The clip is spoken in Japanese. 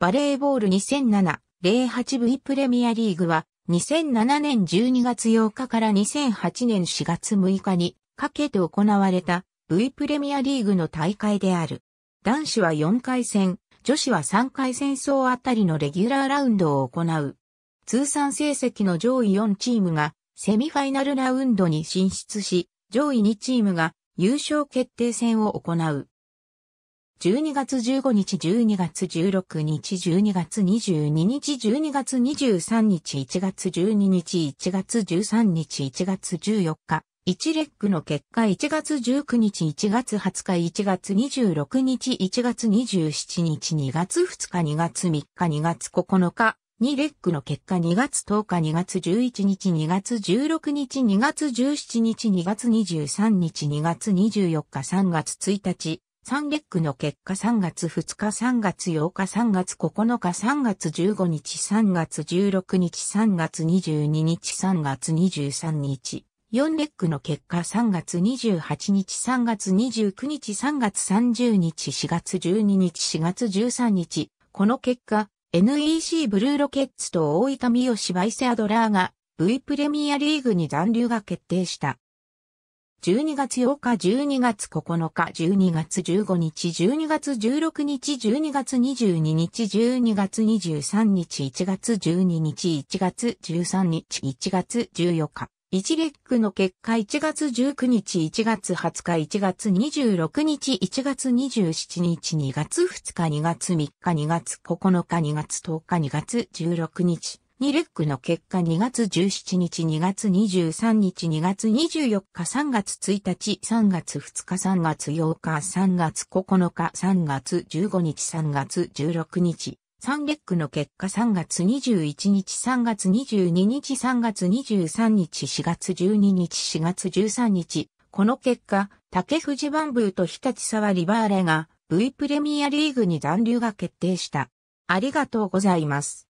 バレーボール 2007-08V プレミアリーグは2007年12月8日から2008年4月6日にかけて行われた V プレミアリーグの大会である。男子は4回戦、女子は3回戦争あたりのレギュラーラウンドを行う。通算成績の上位4チームがセミファイナルラウンドに進出し、上位2チームが優勝決定戦を行う。12月15日、12月16日、12月22日、12月23日、1月12日、1月13日、1月14日、1レックの結果1月19日、1月20日、1月26日、1月27日、2月2日、2月3日、2月9日、2レックの結果2月10日、2月11日、2月16日、2月17日、2月23日、2月24日、3月1日、3レックの結果3月2日3月8日3月9日3月15日3月16日3月22日3月23日4レックの結果3月28日3月29日3月30日4月12日4月13日この結果 NEC ブルーロケッツと大分三好バイセアドラーが V プレミアリーグに残留が決定した。12月8日、12月9日、12月15日、12月16日、12月22日、12月23日、1月12日、1月13日、1月14日。1レックの結果1月19日、1月20日、1月26日、1月27日、2月2日、2月3日、2月9日、2月10日、2月16日。2レックの結果2月17日、2月23日、2月24日、3月1日、3月2日、3月8日、3月9日、3月15日、3月16日、3レックの結果3月21日、3月22日、3月23日、4月12日、4月13日、この結果、竹藤バンブーと日立沢リバーレが V プレミアリーグに残留が決定した。ありがとうございます。